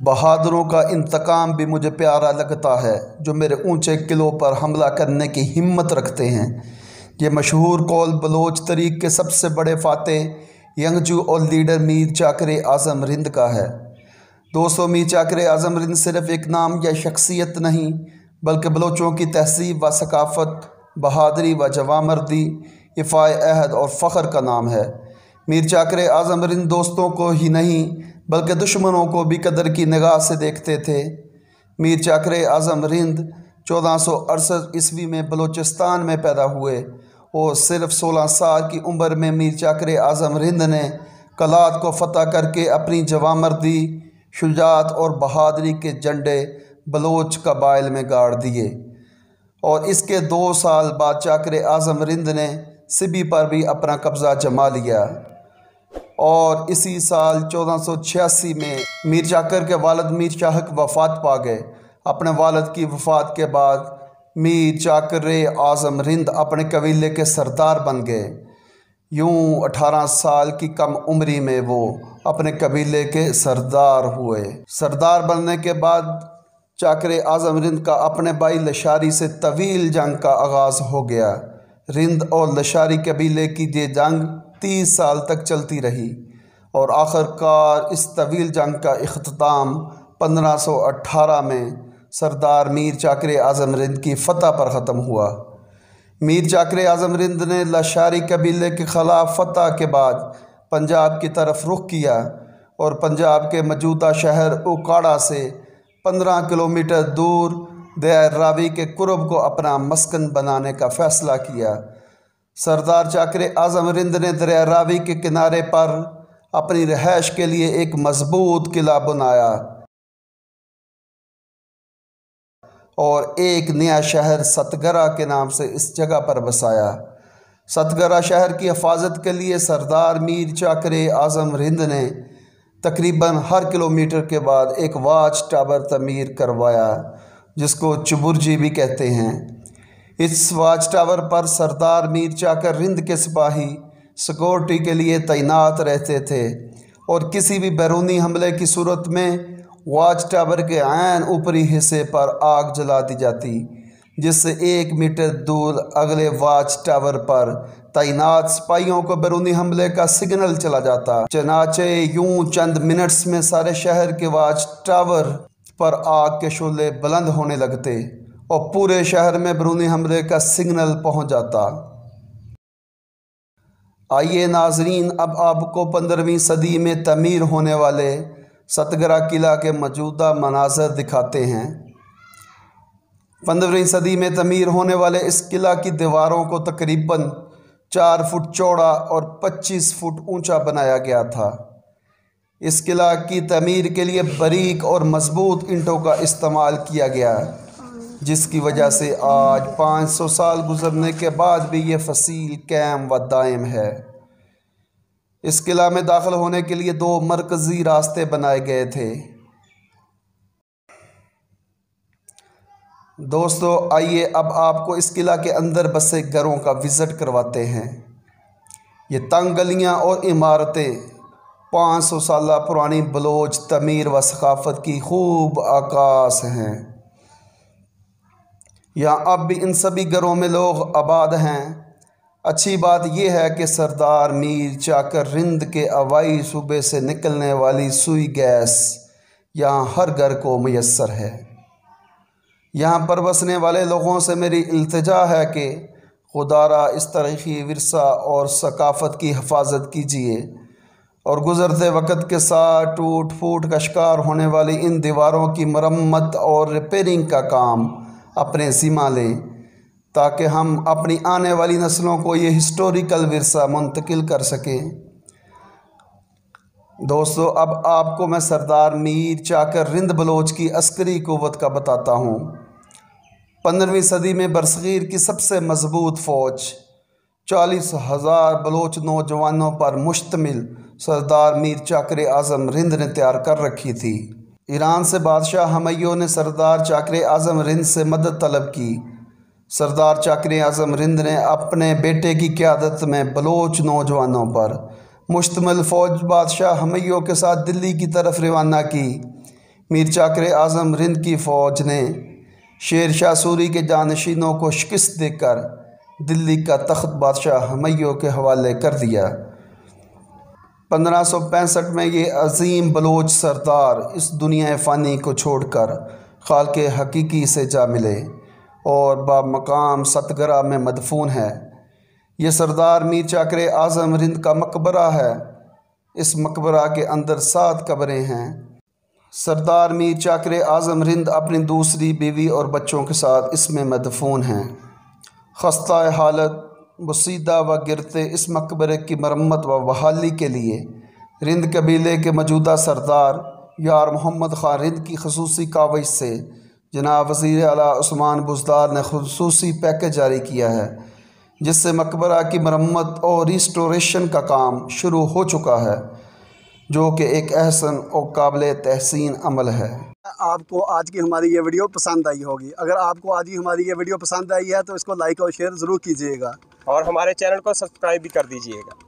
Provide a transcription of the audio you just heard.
बहादुरों का इंतकाम भी मुझे प्यारा लगता है, जो मेरे ऊँचे किलों पर हमला करने की हिम्मत रखते हैं। ये मशहूर कौल बलोच तरीक के सबसे बड़े फ़ातह यंगजू और लीडर मीर चाकर आज़म रिंद का है। दोस्तों, मीर चाकर आज़म रिंद सिर्फ़ एक नाम या शख्सियत नहीं, बल्कि बलोचों की तहसीब व सकाफ़त, बहादरी व जवामर्दी इफ़ा अहद और फ़ख्र का नाम है। मीर चाकर आज़म रिंद दोस्तों को ही नहीं बल्कि दुश्मनों को भी कदर की निगाह से देखते थे। मीर चाकर आज़म रिंद चौदह सौ अड़सठ ईस्वी में बलूचिस्तान में पैदा हुए और सिर्फ़ सोलह साल की उम्र में मीर चाकर आज़म रिंद ने कलात को फतह करके अपनी जवामर्दी, शुजात और बहादरी के झंडे बलोच कबाइल में गाड़ दिए। और इसके दो साल बाद चाकर आज़म रिंद ने सिबी पर भी अपना कब्ज़ा जमा लिया। और इसी साल चौदह में मीर जाकर के वालद मीर चाहक वफ़ात पा गए। अपने वालद की वफ़ात के बाद मीर चाकर आज़म रिंद अपने कबीले के सरदार बन गए। यूँ अठारह साल की कम उम्री में वो अपने कबीले के सरदार हुए। सरदार बनने के बाद चाकर आज़म रिंद का अपने भाई लशारी से तवील जंग का आगाज़ हो गया। रिंद और लशारी कबीले की ये जंग तीस साल तक चलती रही और आखिरकार इस तवील जंग का अख्ताम पंद्रह सौ अट्ठारह में सरदार मीर चाकर आज़म रिंद की फ़तह पर ख़त्म हुआ। मीर चाकर आज़म रिंद ने लाशारी कबीले के ख़िलाफ़ फ़तह के बाद पंजाब की तरफ़ रुख किया और पंजाब के मौजूदा शहर उकाड़ा से पंद्रह किलोमीटर दूर दया रावी के कुरब को अपना मस्कन बनाने का फ़ैसला किया। सरदार चाकर आज़म रिंद ने दरिया रावी के किनारे पर अपनी रहायश के लिए एक मज़बूत किला बनाया और एक नया शहर सतगरा के नाम से इस जगह पर बसाया। सतगरा शहर की हफाजत के लिए सरदार मीर चाकर आज़म रिंद ने तकरीबन हर किलोमीटर के बाद एक वाच टावर तमीर करवाया, जिसको चुबुर्जी भी कहते हैं। इस वाच टावर पर सरदार मीर चाकर रिंद के सिपाही सिक्योरिटी के लिए तैनात रहते थे और किसी भी बैरूनी हमले की सूरत में वाच टावर के आन ऊपरी हिस्से पर आग जला दी जाती, जिससे एक मीटर दूर अगले वाच टावर पर तैनात सिपाहियों को बैरूनी हमले का सिग्नल चला जाता। चनाचे यूँ चंद मिनट्स में सारे शहर के वाच टावर पर आग के शोले बुलंद होने लगते। और पूरे शहर में बरूनी हमले का सिग्नल पहुँच जाता आइए नाजरीन, अब आपको पंद्रहवीं सदी में तमीर होने वाले सतगरा किला के मौजूदा मनाजर दिखाते हैं। पंद्रहवीं सदी में तमीर होने वाले इस किला की दीवारों को तकरीबन चार फुट चौड़ा और पच्चीस फुट ऊँचा बनाया गया था। इस किला की तमीर के लिए बारीक और मज़बूत इंटों का इस्तेमाल किया गया। है जिसकी वजह से आज 500 साल गुजरने के बाद भी ये फसील कैम व दायम है। इस किला में दाखिल होने के लिए दो मरकज़ी रास्ते बनाए गए थे। दोस्तों, आइए अब आपको इस किला के अंदर बसे घरों का विज़िट करवाते हैं। ये तंग गलियाँ और इमारतें पाँच सौ साल पुरानी बलोच, तमीर व सकाफ़त की खूब आकाश हैं। यहाँ अब भी इन सभी घरों में लोग आबाद हैं। अच्छी बात यह है कि सरदार मीर चाकर रिंद के हवाई सूबे से निकलने वाली सुई गैस यहाँ हर घर को मैसर है। यहाँ पर बसने वाले लोगों से मेरी इल्तजा है कि खुदारा इस तरीक़ी विरसा और सकाफ़त की हफाजत कीजिए और गुज़रते वक्त के साथ टूट फूट का शिकार होने वाली इन दीवारों की मरम्मत और रिपेयरिंग का काम अपने ज़िम्मा लें, ताकि हम अपनी आने वाली नस्लों को ये हिस्टोरिकल वरसा मुंतकिल कर सकें। दोस्तों, अब आपको मैं सरदार मीर चाकर रिंद बलोच की अस्करी क़वत का बताता हूँ। पंद्रहवीं सदी में बरसग़ीर की सबसे मज़बूत फ़ौज, चालीस हज़ार बलोच नौजवानों पर मुश्तमिल सरदार मीर चाकर आज़म रिंद ने तैयार कर रखी थी। ईरान से बादशाह हमैयों ने सरदार चाकर आज़म रिंद से मदद तलब की। सरदार चाकर आज़म रिंद ने अपने बेटे की क़्यादत में बलोच नौजवानों पर मुश्तमल फ़ौज बादशाह हमैयों के साथ दिल्ली की तरफ़ रवाना की। मीर चाकर आज़म रिंद की फ़ौज ने शेर शाह सूरी के जानशीनों को शिकस्त देकर दिल्ली का तख्त बादशाह हमैयों के हवाले कर दिया। पंद्रह सौ पैंसठ में ये अजीम बलोच सरदार इस दुनिया फ़ानी को छोड़कर खाल के हकीकी से जा मिले और बामकाम सतगरा में मदफून है। ये सरदार मीर चाकर आज़म रिंद का मकबरा है। इस मकबरा के अंदर सात कब्रें हैं। सरदार मीर चाकर आज़म रिंद अपनी दूसरी बीवी और बच्चों के साथ इसमें मदफून हैं। खस्ता हालत बसीदा व गिरते इस मकबरे की मरम्मत व बहाली के लिए रिंद कबीले के मौजूदा सरदार यार मोहम्मद खान रिंद की खसूसी काविश से जनाब वज़ी अला उस्मान बुजदार ने खसूसी पैकेज जारी किया है, जिससे मकबरा की मरम्मत और रिस्टोरेशन का काम शुरू हो चुका है, जो कि एक अहसन और काबिल तहसीन अमल है। आपको आज की हमारी ये वीडियो पसंद आई होगी। अगर आपको आज की हमारी ये वीडियो पसंद आई है तो इसको लाइक और शेयर ज़रूर कीजिएगा। और हमारे चैनल को सब्सक्राइब भी कर दीजिएगा।